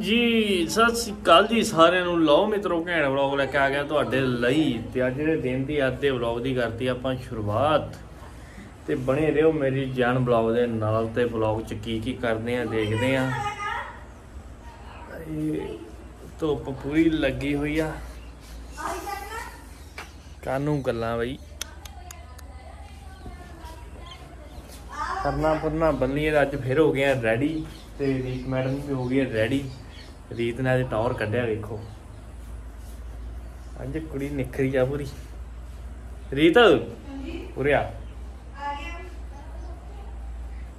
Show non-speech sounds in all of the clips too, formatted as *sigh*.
ਜੀ, ਸਤਿ ਸ੍ਰੀ ਅਕਾਲ ਜੀ ਸਾਰਿਆਂ ਨੂੰ। ਲਓ ਮਿੱਤਰੋ, ਘੈਂਟ ਵਲੌਗ ਲੈ ਕੇ ਆ ਗਿਆ ਤੁਹਾਡੇ ਲਈ। ਤੇ ਅੱਜ ਦੇ ਦਿਨ ਦੀ, ਅੱਜ ਦੇ ਵਲੌਗ ਦੀ ਕਰਤੀ ਆਪਾਂ ਸ਼ੁਰੂਆਤ। ਤੇ ਬਣੇ ਰਹੋ ਮੇਰੀ ਜਾਨ ਵਲੌਗ ਦੇ ਨਾਲ ਤੇ ਵਲੌਗ ਚ ਕੀ ਕੀ ਕਰਦੇ ਆ, ਦੇਖਦੇ ਆ। ਇਹ ਧੁੱਪ ਪੂਰੀ ਲੱਗੀ ਹੋਈ ਆ। ਕਾਨੂੰ ਗੱਲਾਂ ਬਈ? ਕਰਨਾ ਪੁਰਨਾ ਬੰਲੀਏ ਅੱਜ ਫਿਰ ਹੋ ਗਏ ਆ ਰੈਡੀ ਤੇ ਰੀਤ ਮੈਡਮ ਵੀ ਹੋ ਗਈ ਹੈ ਰੈਡੀ ਰੀਤ ਨੇ ਅੱਜ ਟੌਰ ਕੱਢਿਆ, ਵੇਖੋ। ਅੱਜ ਕੁੜੀ ਨਿਖਰੀ ਜਾ ਪੂਰੀ। ਰੀਤ, ਉਰੇ ਆ।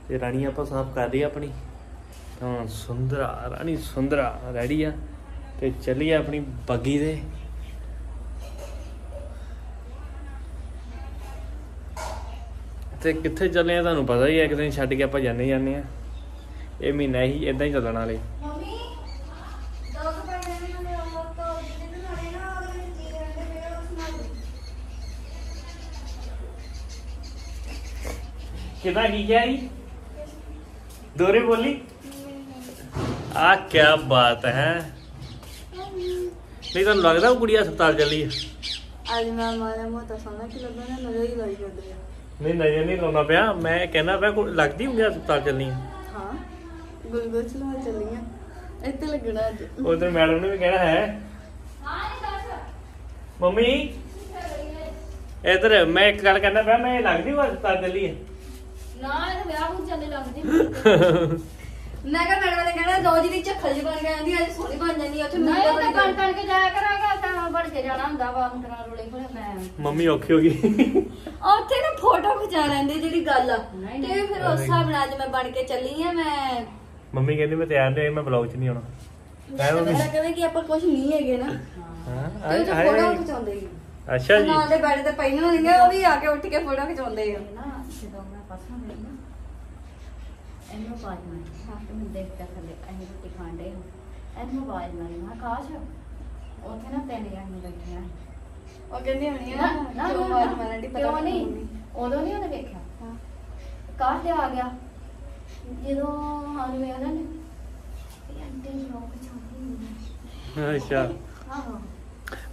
ਤੇ ਰਾਣੀ ਆਪਾਂ ਸਾਫ਼ ਕਰ ਲਈ ਆਪਣੀ। ਤਾਂ ਸੁੰਦਰਾ, ਰਾਣੀ ਸੁੰਦਰਾ ਰੈਡੀ ਆ। ਤੇ ਚੱਲੀਏ ਆਪਣੀ ਬੱਗੀ ਦੇ। ਤੇ ਕਿੱਥੇ ਚੱਲੇ ਆ, ਤੁਹਾਨੂੰ ਪਤਾ ਹੀ ਹੈ, ਇੱਕ ਦਿਨ ਛੱਡ ਕੇ ਆਪਾਂ ਜਾਂਦੇ ਜਾਂਦੇ ਆ। ਇਹ ਮਹੀਨਾ ਹੀ ਇਦਾਂ ਹੀ ਚੱਲਣ ਵਾਲੇ। ਮੰਮੀ ਦੋ ਕੁ ਪੈਸੇ ਵੀ ਹੁੰਦੇ ਉਹ ਤੋਂ ਜਿਹਦੇ ਨਾਲੇ ਨਾ ਉਹਦੇ ਵਿੱਚ ਜੀ ਰਹਿੰਦੇ ਮੇਰੇ ਉਸ ਨਾਲ ਕਿਦਾਂ ਕੀ ਕਿਹਾ ਜੀ ਦੋਰੇ ਬੋਲੀ? ਆ ਕੀ ਬਾਤ ਹੈ। ਨਹੀਂ ਤੁਹਾਨੂੰ ਲੱਗਦਾ ਉਹ ਕੁੜੀ ਹਸਪਤਾਲ ਚੱਲੀ ਹੈ ਅੱਜ ਮੈਂ ਮਾਰਾ ਮੋਟਾ ਸੋਨਾ ਕਿ ਲੱਗਣਾ ਨਜ਼ਰ ਹੀ ਲਾਈ ਜਾਂਦੀ ਨਹੀਂ ਨਜ਼ਰ ਨਹੀਂ ਲਾਉਣਾ ਪਿਆ। ਮੈਂ ਕਹਿੰਦਾ ਪਿਆ ਲੱਗਦੀ ਹੁੰਦੀ ਹਸਪਤਾਲ ਚੱਲਣੀ ਹੈ। ਗੁਲਗੁਲ ਚਲਾ ਚੱਲੀਆਂ ਇੱਥੇ ਲੱਗਣਾ ਅੱਜ। ਉਧਰ ਮੈਡਮ ਨੇ ਵੀ ਕਹਿਣਾ ਹੈ। ਮੰਮੀ ਇਧਰ ਮੈਂ ਇੱਕ ਗੱਲ ਕਰਨਾ ਪਿਆ ਮੈਂ ਲੱਗਦੀ ਹਸਪਤਾਲ ਚੱਲੀ ਹੈ ਨਾ ਇਹ ਤਾਂ ਵਿਆਹ ਨੂੰ ਚੱਲੇ ਲੱਗਦੀ। ਮੈਂ ਕਿਹਾ ਮੈਡਮ ਨੇ ਕਹਿਣਾ ਰੋਜ਼ ਦੀ ਝੱਖਲ ਜੀ ਬਣ ਕੇ ਅੱਜ ਸੋਹਣੀ ਬਣ ਜਾਂਦੀ ਆ ਉੱਥੇ ਨਹੀਂ ਤਾਂ ਬਣ ਕਣ ਕਣ ਕੇ ਜਾਇਆ ਕਰਾਂਗਾ ਤਾਂ ਬੜ ਕੇ ਜਾਣਾ ਹੁੰਦਾ ਵਾ ਅੰਤਰਾ ਰੋਲੇ ਕੋਲੇ ਮੈਂ *laughs* ਮੰਮੀ ਔਖੀ ਹੋ ਗਈ। ਉੱਥੇ ਨਾ ਫੋਟੋ ਖਿਚਾ ਲੈਂਦੇ ਜਿਹੜੀ ਗੱਲ ਆ। ਤੇ। ਫਿਰ ਉਸ ਹਿਸਾਬ ਨਾਲ ਅੱਜ ਮੈਂ ਬਣ ਕੇ ਚੱਲੀ ਆ ਮੈਂ ਮੰਮੀ ਕਹਿੰਦੀ ਮੈਂ ਤਿਆਰ ਨਹੀਂ ਹੋਈ ਮੈਂ ਬਲੌਗ 'ਚ ਨਹੀਂ ਆਉਣਾ। ਹੈ ਮੰਮੀ ਮੈਂ ਕਹਿੰਦਾ ਕਿ ਆਪਾਂ ਕੁਝ ਨਹੀਂ ਹੈਗੇ ਨਾ। ਹਾਂ ਤੇ ਉਹ ਫੋਟੋ ਖਿਚਾਉਂਦੇ ਸੀ ਅੱਛਾ ਜੀ। ਨਾਲ ਦੇ ਬੈੱਡ ਤੇ ਪਈਆਂ ਹੁੰਦੀਆਂ ਉਹ ਵੀ ਆ ਕੇ ਉੱਠ ਕੇ ਫੋਟੋ ਖਿਚਾਉਂਦੇ ਆ। ਨਾ ਜਦੋਂ ਮੈਂ ਪਸੰਦ ਗਈ ਨਾ ਇਹਨੂੰ ਬਾਜ ਹਾਂ ਮੈਂ ਥੱਲੇ ਅਸੀਂ ਰੋਟੀ ਖਾਣ ਦੇ ਇਹਨੂੰ ਬਾਜ ਮੈਂ ਕਾਸ਼ ਉੱਥੇ ਨਾ ਤਿੰਨ ਜਾਣੀਆਂ ਬੈਠੀਆਂ ਉਹ ਕਹਿੰਦੀ ਹੋਣੀ ਨਾ ਆ ਨਾ ਜੋ ਨਾ, ਆਵਾਜ਼ ਨਾ, ਮਾਰਨ ਦੀ ਪਤਾ ਕਿਉਂ ਨਹੀਂ? ਨਹੀਂ ਉਦੋਂ ਨਹੀਂ ਉਹਨੇ ਵੇਖਿਆ? ਹਾਂ। ਕਾਸ਼ ਤੇ ਆ ਗਿਆ। ਜਦੋਂ ਲੋਕ ਚਾਹੁੰਦੀ ਅੱਛਾ। ਆਹੋ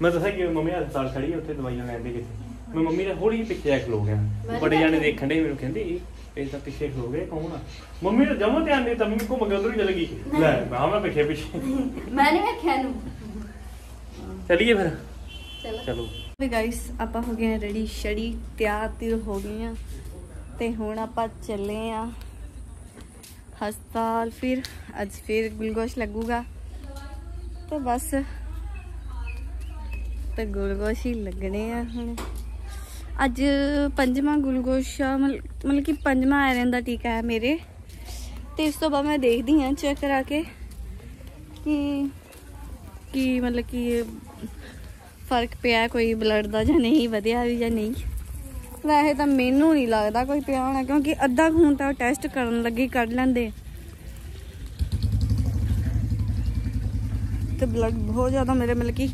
ਮੈਂ ਦੱਸਿਆ ਕਿ ਮੰਮੀ ਹਸਪਤਾਲ ਖੜੀ ਹੈ, ਉੱਥੇ ਦਵਾਈਆਂ ਲੈਂਦੇ ਕਿਤੇ। ਮੈਂ ਮੰਮੀ ਨੇ ਥੋੜੀ ਪਿੱਛੇ ਜਾ ਕੇ ਖਲੋ ਗਿਆ। ਮੈਂ ਬੜੇ ਨੀ ਜਾਣੇ ਬੈਠੀ। ਦੇਖਣ ਦੇ ਮੈਨੂੰ ਕਹਿੰਦੇ ਇਹ ਤਾਂ ਪਿੱਛੇ ਖਲੋ ਗਏ ਕੌਣ ਆ? ਮੰਮੀ ਨੇ ਜਮਾ ਧਿਆਨ ਨਹੀਂ ਤਾਂ ਮੰਮੀ ਘੁੰਮ ਕੇ ਉਧਰ ਹੀ ਚਲ ਗਈ। ਲੈ ਮੈਂ ਮੈਂ ਪਿੱਛੇ ਪਿੱਛੇ। ਮੈਂ ਨਹੀਂ ਵੇਖਿਆ ਚਲੀਏ ਫਿਰ। ਚਲੋ। ਚਲੋ। ਵੀ ਗਾਇਸ ਆਪਾਂ ਹੋ ਗਏ ਰੈਡੀ ਸ਼ੜੀ ਤਿਆਰ ਤਿਰ ਹੋ ਗਏ ਆ ਤੇ ਹੁਣ ਆਪਾਂ ਚੱਲੇ ਆ ਹਸਪਤਾਲ, ਫਿਰ ਅੱਜ ਫਿਰ ਗੁਲਗੋਸ਼ ਲੱਗੂਗਾ। ਤੇ ਬਸ, ਤਾਂ ਗੁਲਗੋਸ਼ ਹੀ ਲੱਗਣੇ ਆ ਹੁਣ। ਅੱਜ ਪੰਜਵਾਂ ਗੁਲਗੋਸ਼ ਮਤਲ- ਮਤਲਬ ਕਿ ਪੰਜਵਾਂ ਆਇਰਨ ਦਾ ਟੀਕਾ ਹੈ ਮੇਰੇ। ਤੇ ਇਸ ਤੋਂ ਬਾਅਦ ਮੈਂ ਦੇਖਦੀ ਹਾਂ ਚੈੱਕ ਕਰਾ ਕੇ ਕਿ, ਕੀ ਮਤਲਬ ਕਿ ਫ਼ਰਕ ਪਿਆ ਕੋਈ ਬਲੱਡ ਦਾ ਜਾਂ ਨਹੀਂ, ਵਧਿਆ ਵੀ ਜਾਂ ਨਹੀਂ। ਵੈਸੇ ਤਾਂ ਮੈਨੂੰ ਨਹੀਂ ਲੱਗਦਾ ਕੋਈ ਪਿਆ ਹੋਣਾ ਕਿਉਂਕਿ ਅੱਧਾ ਖੂਨ ਤਾਂ ਟੈਸਟ ਕਰਨ ਲੱਗੇ ਕੱਢ ਲੈਂਦੇ। ਤੇ ਬਲੱਡ ਬਹੁਤ ਜ਼ਿਆਦਾ ਮੇਰੇ ਮਤਲਬ ਕਿ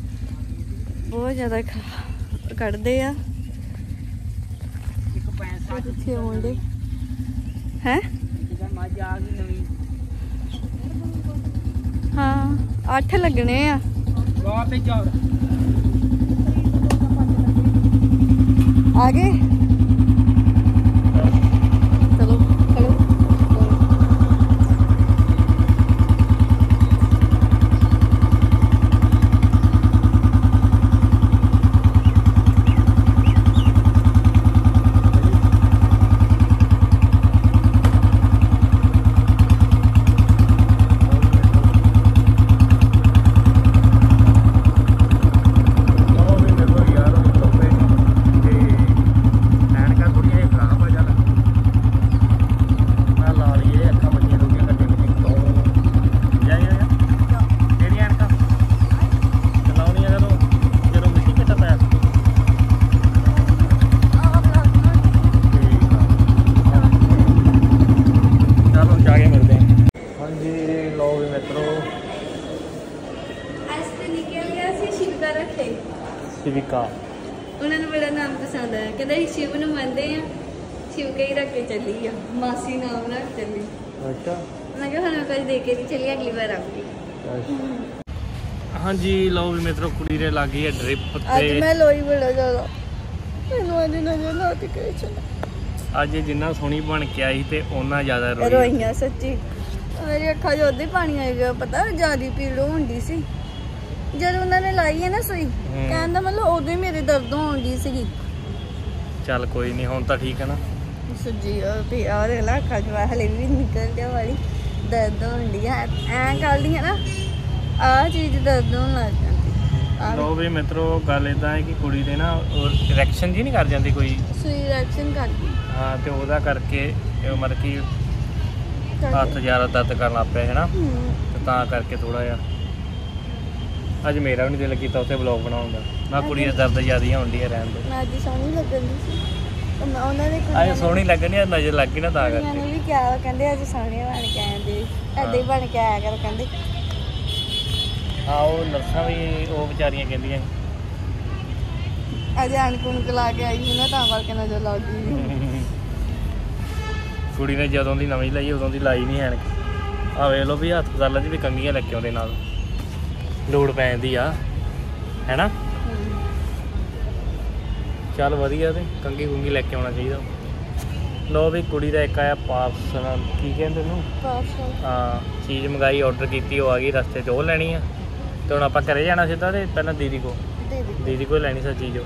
ਬਹੁਤ ਜ਼ਿਆਦਾ ਕੱਢਦੇ ਆ। ਕਿੱਥੇ ਆਉਂਦੇ ਹੈ? ਹਾਂ 8 ਲੱਗਣੇ ਆ। ਆ ਗਏ ਚਲੋ ਚਲੋ ਚਲੋ ਜਾ ਕੇ ਮਿਲਦੇ ਹਾਂ ਹਾਂਜੀ ਲੋ ਵੀ ਮਿੱਤਰੋ ਅੱਜ ਤੇ ਨਿਕਲ ਗਿਆ ਸੀ ਸ਼ਿਵ ਦਾ ਰੱਖੇ ਸਿਵਿਕਾ ਉਹਨਾਂ ਨੂੰ ਬੜਾ ਨਾਮ ਪਸੰਦ ਆਇਆ। ਕਹਿੰਦਾ ਅਸੀਂ ਸ਼ਿਵ ਨੂੰ ਮੰਨਦੇ ਆ ਸ਼ਿਵ ਕੇ ਹੀ ਰੱਖ ਕੇ ਚੱਲੀ ਆ। ਮਾਸੀ ਨਾਮ ਰੱਖ ਚੱਲੀ। ਅੱਛਾ। ਮੈਂ ਕਿਹਾ ਸਾਨੂੰ ਕੁਝ ਦੇ ਕੇ ਨਹੀਂ ਚੱਲੀ ਅਗਲੀ ਵਾਰ ਆਉਂਗੀ ਹਾਂਜੀ ਲਓ ਵੀ ਮਿੱਤਰੋ ਕੁੜੀ ਦੇ ਲੱਗ ਗਈ ਹੈ ਡ੍ਰਿਪ ਅੱਜ ਤੇ ਮੈਂ ਲੋਈ ਬੜਾ ਜ਼ਿਆਦਾ। ਮੈਨੂੰ ਅੱਜ ਨਜ਼ਰ ਨਾ ਆਤੀ ਕਰੇ ਚਲਾ ਅੱਜ ਜਿੰਨਾ ਸੋਹਣੀ ਬਣ ਕੇ ਆਈ ਤੇ ਉਹਨਾਂ ਜ਼ਿਆਦਾ ਰੋਈ। ਰੋਈਆਂ ਸੱਚੀ। ਮੇਰੀ ਅੱਖਾਂ 'ਚ ਉਹਦੇ ਪਾਣੀ ਆ ਗਿਆ ਪਤਾ ਜਿਆਦੀ ਪੀੜ ਹੁੰਦੀ ਸੀ। ਜਦ ਉਹਨਾਂ ਨੇ ਲਾਈ ਹੈ ਨਾ ਸੂਈ ਕਹਿੰਦਾ ਮਤਲਬ ਉਦੋਂ ਹੀ ਮੇਰੇ ਦਰਦ ਹੋਣਦੀ ਸੀਗੀ। ਚੱਲ ਕੋਈ ਨਹੀਂ ਹੁਣ ਤਾਂ ਠੀਕ ਹੈ ਨਾ। ਸੱਜੀ ਵੀ ਆ ਦੇ ਲਾ ਅੱਖਾਂ 'ਚ ਹਲੇ ਵੀ ਨਿਕਲ ਗਿਆ ਵਾਲੀ ਦਰਦ ਹੁੰਦੀ ਹੈ ਐਂ ਕਰਦੀ ਹੈ ਨਾ ਆ ਚੀਜ਼ ਦਰਦ ਹੋਣ ਲੱਗ ਜਾਂਦੀ। ਲਓ ਵੀ ਮਿੱਤਰੋ ਗੱਲ ਇਦਾਂ ਹੈ ਕਿ ਕੁੜੀ ਦੇ ਨਾ ਰਿਐਕਸ਼ਨ ਜੀ ਨਹੀਂ ਕਰ ਜਾਂਦੀ ਕੋਈ। ਸੂਈ ਰਿਐਕਸ਼ਨ ਕਰਦੀ। ਹਾਂ ਤੇ ਉਹਦਾ ਕਰਕੇ ਇਹ ਮਤਲਬ ਕਿ ਹੱਥ ਜ਼ਿਆਦਾ ਦਰਦ ਕਰਨ ਲੱਗ ਪਿਆ ਹੈ ਨਾ। ਹੂੰ। ਤੇ ਤਾਂ ਕਰਕੇ ਥੋੜਾ ਜਿਹਾ। ਅੱਜ ਮੇਰਾ ਵੀ ਨਹੀਂ ਦਿਲ ਕੀਤਾ ਉੱਥੇ ਵਲੌਗ ਬਣਾਉਣ ਦਾ। ਮੈਂ ਕੁੜੀ ਦੇ ਦਰਦ ਜ਼ਿਆਦਾ ਹੁੰਦੀ ਹੈ ਰਹਿਣ ਦੇ। ਮੈਂ ਅੱਜ ਸੋਹਣੀ ਲੱਗਣ ਦੀ ਸੀ। ਤੇ ਮੈਂ ਉਹਨਾਂ ਦੇ ਅੱਜ ਕੁੜੀਆਂ ਸੋਹਣੀ ਲੱਗਣੀ ਆ ਨਜ਼ਰ ਲੱਗ ਗਈ ਨਾ ਤਾਂ ਕੁੜੀਆਂ ਕਰਕੇ। ਨੇ ਵੀ ਕਿਹਾ ਵਾ, ਕਹਿੰਦੇ ਅੱਜ ਸੋਹਣੇ ਬਣ ਕੇ ਆਂਦੇ ਐਦਾਂ ਹੀ ਬਣ ਕੇ ਆਇਆ ਕਰ ਕਹਿੰਦੇ। ਉਹ ਨਰਸਾਂ ਵੀ ਉਹ ਵਿਚਾਰੀਆਂ ਕਹਿੰਦੀਆਂ ਅੱਜ ਅਣਕੁਣ ਲਾ ਕੇ ਆਈ ਸੀ ਨਾ ਤਾਂ ਕਰਕੇ ਨਜ਼ਰ ਲੱਗ ਗਈ। ਕੁੜੀ ਨੇ ਜਦੋਂ ਦੀ ਨਵੀਂ ਲਈ ਉਦੋਂ ਦੀ ਲਾਈ ਨਹੀਂ ਐਨਕ। ਆ ਵੇਖ ਲਓ ਵੀ ਹਸਪਤਾਲਾਂ 'ਚ ਵੀ ਕੰਗੀਆਂ ਲੈ ਕੇ ਆਉਂਦੇ ਨਾਲ। ਲੋੜ ਪੈ ਜਾਂਦੀ ਆ। ਹੈਨਾ? ਚੱਲ ਵਧੀਆ ਤੇ ਕੰਗੀ ਕੁੰਗੀ ਲੈ ਕੇ ਆਉਣਾ ਚਾਹੀਦਾ। ਲੋ ਵੀ ਕੁੜੀ ਦਾ ਇੱਕ ਆਇਆ ਪਾਰਸਲ ਕੀ ਕਹਿੰਦੇ ਉਹਨੂੰ? ਪਾਸਾ ਹਾਂ ਚੀਜ਼ ਮੰਗਾਈ ਆਰਡਰ ਕੀਤੀ ਉਹ ਆ ਗਈ ਰਸਤੇ 'ਚ ਉਹ ਲੈਣੀ ਆ। ਤੇ ਹੁਣ ਆਪਾਂ ਘਰੇ ਜਾਣਾ ਸਿੱਧਾ ਤੇ ਪਹਿਲਾਂ ਦੀਦੀ ਕੋ ਦੀਦੀ ਕੋਲ। ਲੈਣੀ ਸੀ ਚੀਜ਼ ਉਹ।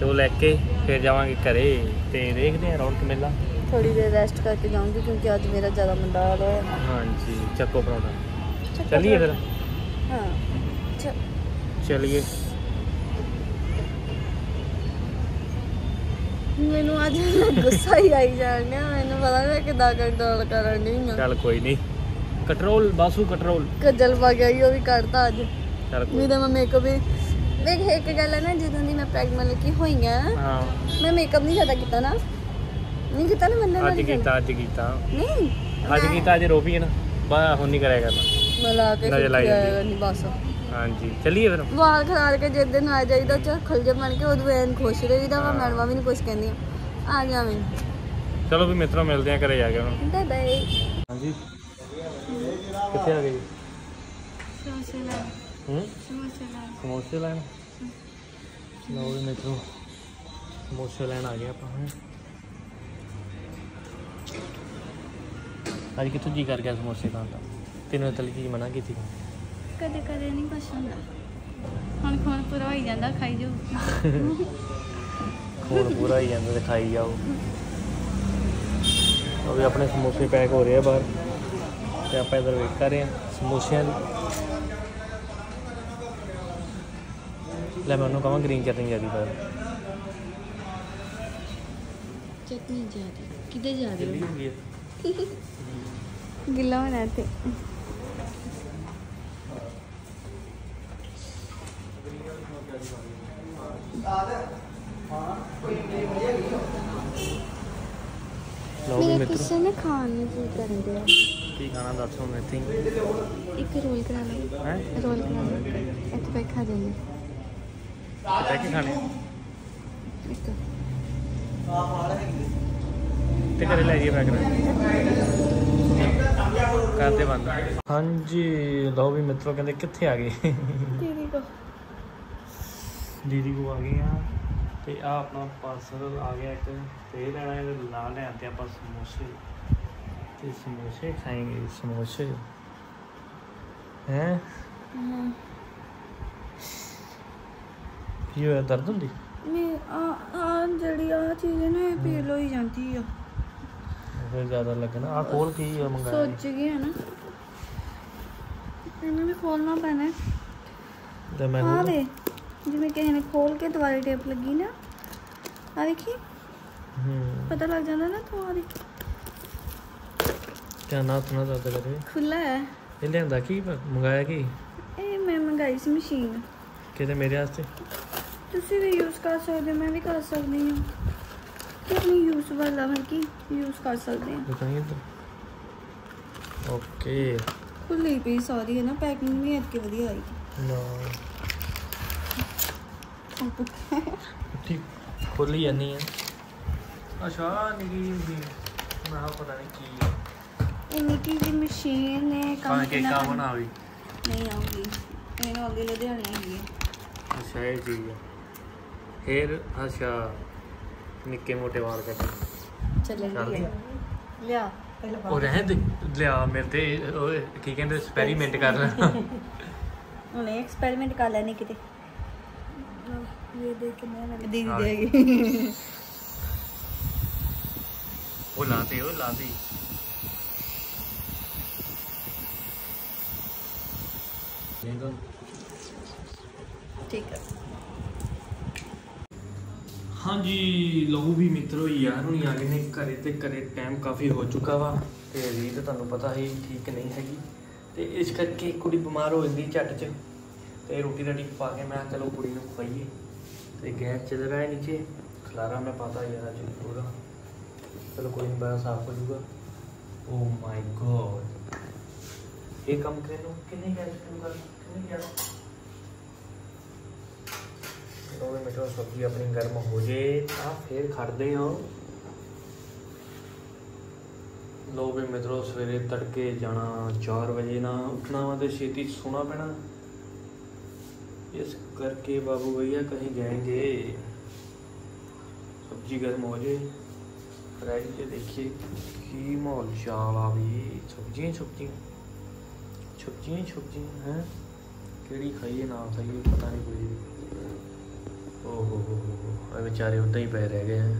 ਤੇ ਉਹ ਲੈ ਕੇ ਫਿਰ ਜਾਵਾਂਗੇ ਘਰੇ ਤੇ ਦੇਖਦੇ ਆ ਰੌਣਕ ਮੇਲਾ। ਥੋੜੀ ਦੇਰ ਰੈਸਟ ਕਰਕੇ ਜਾਊਂਗੀ ਕਿਉਂਕਿ ਅੱਜ ਮੇਰਾ ਜ਼ਿਆਦਾ ਹਾਲ ਹੋਇਆ। ਹਾਂਜੀ ਚੱਕੋ ਪਰੌਂਠਾ। ਚੱਲੀਏ ਫਿਰ। ਹਾਂ। ਚਲਿਏ। ਮੈਨੂੰ ਅੱਜ ਗੁੱਸਾ ਹੀ ਆਈ ਜਾਣ ਡਿਆ ਮੈਨੂੰ ਪਤਾ ਨਹੀਂ ਕਿਦਾਂ ਕੰਟਰੋਲ ਕਰਨ ਦੀ ਆ ਚੱਲ ਕੋਈ ਨਹੀਂ ਕੰਟਰੋਲ ਬਾਸੂ ਕੰਟਰੋਲ ਕੱਜਲ ਪਾ ਗਿਆ ਉਹ ਵੀ ਕੱਢਤਾ ਅੱਜ। ਚੱਲ ਕੋਈ ਨਹੀਂ ਤਾਂ ਮੈਂ ਮੇਕਅਪ ਵੀ ਵੇਖ ਇੱਕ ਗੱਲ ਹੈ ਨਾ ਜਦੋਂ ਦੀ ਮੈਂ ਪ੍ਰੈਗਨੈਂਟ ਕੀ ਹੋਈ ਆ ਹਾਂ। ਮੈਂ ਮੇਕਅਪ ਨਹੀਂ ਜ਼ਿਆਦਾ ਕੀਤਾ ਨਾ। ਨਹੀਂ ਕੀਤਾ ਨਾ ਮੰਨਣ ਅੱਜ ਕੀਤਾ ਅੱਜ ਕੀਤਾ। ਨਹੀਂ ਅੱਜ ਕੀਤਾ ਅੱਜ ਰੋਪੀ ਹੈ ਨਾ। ਬਾ ਹੁਣ ਨਹੀਂ ਕਰਿਆ ਕਰਨਾ। ਮੈਂ ਲਾ ਕੇ ਲੱਗ। ਨਹੀਂ ਬਸ। ਹਾਂਜੀ ਚੱਲੀਏ ਫਿਰ। ਵਾਲ ਖਲਾਰ ਕੇ ਜਿਸ ਦਿਨ ਆ ਜਾਈਦਾ ਚ ਖਲਜੇ ਬਣ ਕੇ ਉਦੋਂ ਐਨ ਖੁਸ਼ ਰਹੀਦਾ ਵਾ ਮੈਡਮਾਂ ਵੀ ਨਹੀਂ ਕੁਝ ਕਹਿੰਦੀਆਂ। ਆ ਜਾਵੇਂ ਚਲੋ ਵੀ ਮਿੱਤਰੋ ਮਿਲਦੇ ਆ ਘਰੇ ਜਾ ਕੇ ਹੁਣ। ਬਾਏ ਬਾਏ ਹਾਂਜੀ। ਕਿੱਥੇ ਆ ਗਏ? ਜੀ? ਸਮੋਸੇ ਲੈ ਹੂੰ? ਸਮੋਸੇ ਲੈ ਸਮੋਸੇ ਲੈਣ? ਲਓ ਵੀ ਮਿੱਤਰੋ ਸਮੋਸੇ ਲੈਣ ਆ ਗਏ ਆਪਾਂ ਹੁਣ। ਅੱਜ ਕਿੱਥੋਂ ਜੀ ਕਰ ਗਿਆ ਸਮੋਸੇ ਖਾਣ ਦਾ? ਤੈਨੂੰ ਤਲੀ ਚੀਜ਼ ਮਨਾ ਕੀਤੀ? ਕਦੇ ਕਦੇ ਨਹੀਂ ਕੁਛ ਹੁੰਦਾ। ਹੁਣ ਖੋਣ ਪੂਰਾ ਹੋਈ ਜਾਂਦਾ ਖਾਈ ਜਾਓ ਖੂਨ ਪੂਰਾ ਹੀ ਜਾਂਦਾ ਤੇ ਖਾਈ ਜਾਓ ਉਹ ਵੀ ਆਪਣੇ ਸਮੋਸੇ ਪੈਕ ਹੋ ਰਹੇ ਆ ਬਾਹਰ। ਤੇ ਆਪਾਂ ਇਧਰ ਵੇਟ ਕਰ ਰਹੇ ਆ ਸਮੋਸਿਆਂ ਦੀ। ਲੈ ਮੈਂ ਉਹਨੂੰ ਕਹਾਂ ਗ੍ਰੀਨ ਚਟਨੀ ਜਿਆਦੀ ਪਾ। ਚਟਨੀ ਜ਼ਿਆਦਾ। ਕਿਤੇ ਜਾ। ਗਿੱਲਾ ਹੋਣਾ ਤੇ ਮੇਰੇ ਮਿੱਤਰੋ। ਕਿਸੇ ਨੇ ਖਾਣ ਨੂੰ ਕੀ ਕਰਨ ਦਿਆ? ਕੀ ਖਾਣਾ ਦੱਸ ਹੁਣ ਇੱਥੇ? ਇੱਕ ਰੋਲ ਕਰਾ ਲਓ ਹੈ? ਰੋਲ ਕਰਾ ਲਓ ਇੱਥੇ ਬੈਠ ਖਾ ਜਾਂਦੇ ਬਹਿ ਕੇ ਖਾਣੇ? ਇੱਕ ਤੇ ਘਰੇ ਲੈ ਜਾਈਏ ਪੈਕ ਕਰਦੇ ਬੰਦ। ਹਾਂਜੀ ਲਓ ਵੀ ਮਿੱਤਰੋ ਕਹਿੰਦੇ ਕਿੱਥੇ ਆ ਗਏ? ਦੀਦੀ ਕੋ। ਦੀਦੀ ਕੋ ਆ ਗਏ ਆ। ਤੇ ਆ ਆਪਣਾ ਪਾਰਸਲ ਆ ਗਿਆ ਇੱਕ ਤੇ ਲੈਣਾ ਇਹਦੇ ਨਾਲ ਲੈ ਆਂਦੇ ਆਪਾਂ ਸਮੋਸੇ। ਤੇ ਸਮੋਸੇ ਖਾਏਂਗੇ ਸਮੋਸੇ। ਹੈ? ਕੀ ਹੋਇਆ ਦਰਦ ਹੁੰਦੀ? ਮੈਂ ਆ ਆ ਜਿਹੜੀ ਆ ਚੀਜ਼ ਨਾ ਇਹ ਪੀਲ ਹੋਈ ਜਾਂਦੀ ਆ। ਫਿਰ ਜ਼ਿਆਦਾ ਲੱਗਣਾ। ਆ ਖੋਲ ਕੀ ਆ ਮੰਗਾਇਆ ਸੋਚ ਗਈ ਹੈ ਨਾ। ਇਹਨੂੰ ਵੀ ਖੋਲਣਾ ਪੈਣਾ। ਤੇ ਮੈਂ ਆ ਵੇ। ਜਿਵੇਂ ਕਿਸੇ ਨੇ ਖੋਲ ਕੇ ਦੁਬਾਰਾ ਟੇਪ ਲੱਗੀ ਨਾ ਆ ਵੇਖੀ ਹੂੰ। ਪਤਾ ਲੱਗ ਜਾਂਦਾ ਨਾ ਤੂੰ ਆ ਦੇਖੀ ਕਿਆ ਨਾ ਤੁਨਾ ਦਰਦ ਕਰੇ ਖੁੱਲਾ ਹੈ। ਇਹ ਲਿਆਂਦਾ ਕੀ ਮੰਗਾਇਆ ਕੀ? ਇਹ ਮੈਂ ਮੰਗਾਈ ਸੀ ਮਸ਼ੀਨ। ਕਿਤੇ ਮੇਰੇ ਵਾਸਤੇ? ਤੁਸੀਂ ਵੀ ਯੂਜ਼ ਕਰ ਸਕਦੇ ਹੋ ਮੈਂ ਵੀ ਕਰ ਸਕਦੀ ਹਾਂ। ਕਿ ਆਪਣੀ ਯੂਜ਼ ਵਾਲਾ ਮਤਲਬ ਕਿ ਯੂਜ਼ ਕਰ ਸਕਦੇ ਹਾਂ। ਦਿਖਾਈਏ ਤਾਂ ਓਕੇ ਖੁੱਲੀ ਪਈ ਸਾਰੀ ਹੈ ਨਾ ਪੈਕਿੰਗ ਵੀ ਐਤਕੀ ਵਧੀਆ ਆਈ। ਨਾ। ਠੀਕ ਖੋਲੀ ਜਾਨੀ ਆ। ਅੱਛਾ ਨਿੱਕੀ ਜੀ ਮੈਂ ਪਤਾ ਨਹੀਂ ਕੀ ਇਹ ਨਿੱਕੀ ਜਿਹੀ ਮਸ਼ੀਨ ਨੇ ਕੰਮ ਕੇ ਕਿੰਨਾ ਕਾ ਕਰਨਾ। ਬਣਾਵੀ। ਨਹੀਂ ਆਉਂਗੀ ਇਹਨੂੰ ਅੱਗੇ ਲੁਧਿਆਣੇ ਹੈਗੀ ਅੱਛਾ ਇਹ ਚੀਜ਼ ਹੈ ਫੇਰ ਅੱਛਾ ਨਿੱਕੇ ਮੋਟੇ ਵਾਲ ਕੱਟੇ ਚੱਲਣ ਚੱਲਦੀ ਦੀ ਆ। ਲਿਆ ਉਹ ਰਹਿ ਦੇ। ਲਿਆ ਮੇਰੇ ਤੇ ਉਹ ਕੀ ਕਹਿੰਦੇ ਐਕਸਪੈਰੀਮੈਂਟ ਕਰ ਲੈ। ਉਹਨੇ ਐਕਸਪੈਰੀਮੈਂਟ ਕਰ ਲੈਣੀ ਕਿਤੇ। ਇਹ ਦੇਖ ਕੇ ਮੈਂ ਦੀਦੀ ਹਾਂ। ਦੇਗੀ ਉਹ ਲਾਤੇ ਉਹ ਲਾਤੀ। ਠੀਕ ਹੈ ਹਾਂਜੀ ਲਹੂ ਵੀ ਮਿੱਤਰੋ ਯਾਰ ਹੁਣੀ ਆ ਗਏ ਨੇ ਘਰੇ ਤੇ ਘਰੇ ਟਾਈਮ ਕਾਫੀ ਹੋ ਚੁੱਕਾ ਵਾ ਤੇ ਰੀਤ ਤੁਹਾਨੂੰ ਪਤਾ ਹੀ ਠੀਕ ਨਹੀਂ ਹੈਗੀ। ਤੇ ਇਸ ਕਰਕੇ ਕੁੜੀ ਬਿਮਾਰ ਹੋ ਜਾਂਦੀ ਝੱਟ ਚ। ਤੇ ਰੋਟੀ ਰਾਟੀ ਪਾ ਕੇ ਮੈਂ ਕਿਹਾ ਚਲੋ ਕੁੜੀ ਨੂੰ ਖਵਾਈਏ। ਤੇ ਗੈਸ ਚੱਲ ਰਿਹਾ ਹੈ ਨੀਚੇ, ਖਲਾਰਾ ਮੈਂ ਪਤਾ ਯਾਰ ਅੱਜ ਪੂਰਾ। ਚਲੋ ਕੋਈ ਨਹੀਂ ਬੜਾ ਸਾਫ਼ ਹੋ ਜਾਊਗਾ। ਓ ਮਾਈ ਗੋਡ ਇਹ ਕੰਮ ਕਰੇ ਨੂੰ ਕਿੰਨੇ ਗੈਸ ਕਿਉਂ ਕਰ ਕਿੰਨੇ ਗੈਸ ਲੋਵੇ ਮਿੱਠੋ ਸਬਜ਼ੀ ਆਪਣੀ ਗਰਮ ਹੋ ਜੇ, ਤਾਂ ਫੇਰ ਖੜਦੇ ਹਾਂ। ਲੋ ਵੀ ਮਿੱਤਰੋ, ਸਵੇਰੇ ਤੜਕੇ ਜਾਣਾ 4 ਵਜੇ ਨਾ, ਉੱਠਣਾ ਵਾ ਤੇ ਛੇਤੀ ਸੋਣਾ ਪੈਣਾ। ਇਸ ਕਰਕੇ ਬਾਬੂ भैया कहीं जाएंगे ਸਬਜ਼ੀ ਗਰਮ ਹੋ जाए फ्राइड ये देखिए ਕੀ माहौल शाम ਆ ਵੀ। सब्जियाँ सब्जियाँ सब्जियाँ सब्जियाँ हैं ਕਿਹੜੀ ਖਾਈਏ, ਨਾ ਖਾਈਏ, ਪਤਾ ਨਹੀਂ ਕੋਈ। ਓ ਹੋ ਹੋ ਵਿਚਾਰੇ ਉਦਾਂ ਹੀ ਪਏ ਰਹਿ ਗਏ ਆ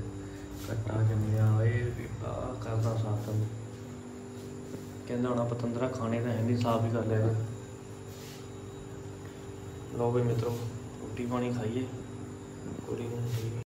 ਕੱਟਾ ਜੰਮਿਆ। ਓਏ ਬੀਬਾ ਕਰਦਾ ਸਾਥ। ਕਹਿੰਦਾ ਹੁਣ ਆਪਾਂ ਤੰਦਰਾ ਖਾਣੇ ਤਾਂ ਹੈ ਨਹੀਂ ਸਾਫ਼ ਹੀ ਕਰ ਲਿਆ ਲੋ ਵੀ ਮਿੱਤਰੋ ਰੋਟੀ ਪਾਣੀ ਖਾਈਏ। ਕੁੜੀ ਨੂੰ